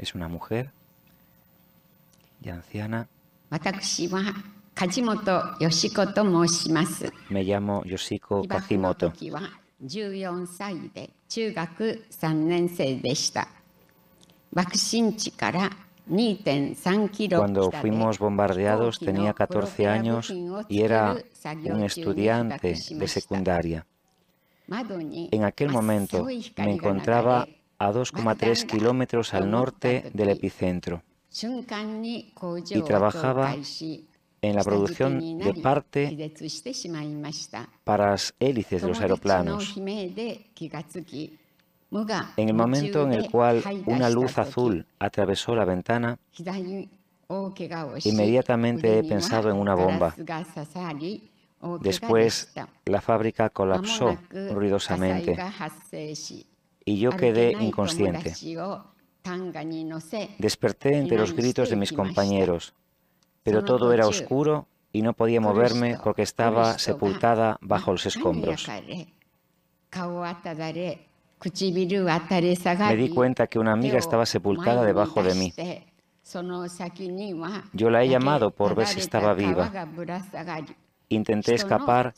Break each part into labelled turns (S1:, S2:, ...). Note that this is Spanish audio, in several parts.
S1: Es una mujer y anciana. Me llamo Yoshiko Kajimoto. Cuando fuimos bombardeados tenía 14 años y era un estudiante de secundaria. En aquel momento me encontraba a 2,3 kilómetros al norte del epicentro y trabajaba en la producción de parte para las hélices de los aeroplanos. En el momento en el cual una luz azul atravesó la ventana, inmediatamente he pensado en una bomba. Después, la fábrica colapsó ruidosamente y yo quedé inconsciente. Desperté entre los gritos de mis compañeros, pero todo era oscuro y no podía moverme porque estaba sepultada bajo los escombros. Me di cuenta que una amiga estaba sepultada debajo de mí. Yo la he llamado por ver si estaba viva. Intenté escapar,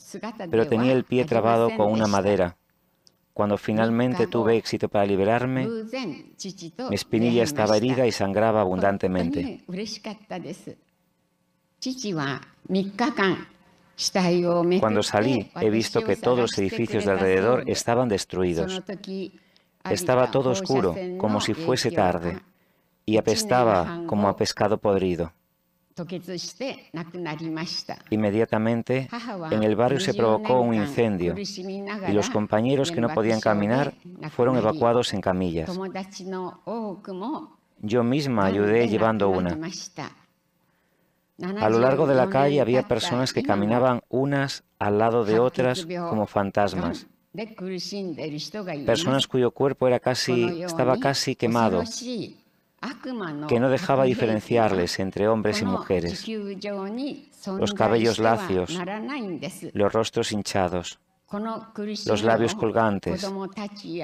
S1: pero tenía el pie trabado con una madera. Cuando finalmente tuve éxito para liberarme, mi espinilla estaba herida y sangraba abundantemente. Cuando salí, he visto que todos los edificios de alrededor estaban destruidos. Estaba todo oscuro, como si fuese tarde, y apestaba como a pescado podrido. Inmediatamente, en el barrio se provocó un incendio y los compañeros que no podían caminar fueron evacuados en camillas. Yo misma ayudé llevando una. A lo largo de la calle había personas que caminaban unas al lado de otras como fantasmas. Personas cuyo cuerpo era casi, estaba casi quemado, que no dejaba diferenciarles entre hombres y mujeres, los cabellos lacios, los rostros hinchados, los labios colgantes,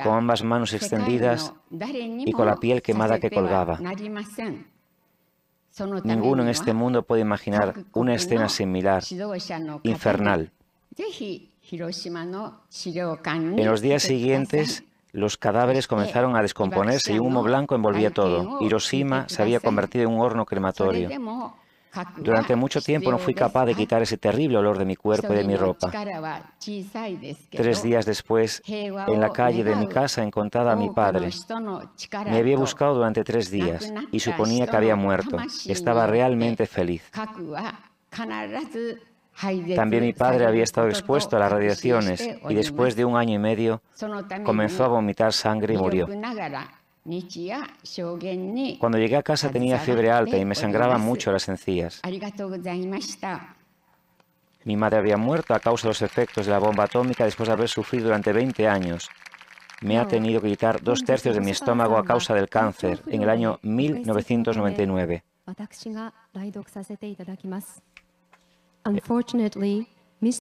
S1: con ambas manos extendidas y con la piel quemada que colgaba. Ninguno en este mundo puede imaginar una escena similar, infernal. En los días siguientes, los cadáveres comenzaron a descomponerse y humo blanco envolvía todo. Hiroshima se había convertido en un horno crematorio. Durante mucho tiempo no fui capaz de quitar ese terrible olor de mi cuerpo y de mi ropa. Tres días después, en la calle de mi casa encontraba a mi padre. Me había buscado durante tres días y suponía que había muerto. Estaba realmente feliz. También mi padre había estado expuesto a las radiaciones y después de un año y medio comenzó a vomitar sangre y murió. Cuando llegué a casa tenía fiebre alta y me sangraban mucho las encías. Mi madre había muerto a causa de los efectos de la bomba atómica después de haber sufrido durante 20 años. Me ha tenido que quitar dos tercios de mi estómago a causa del cáncer en el año 1999.
S2: Unfortunately,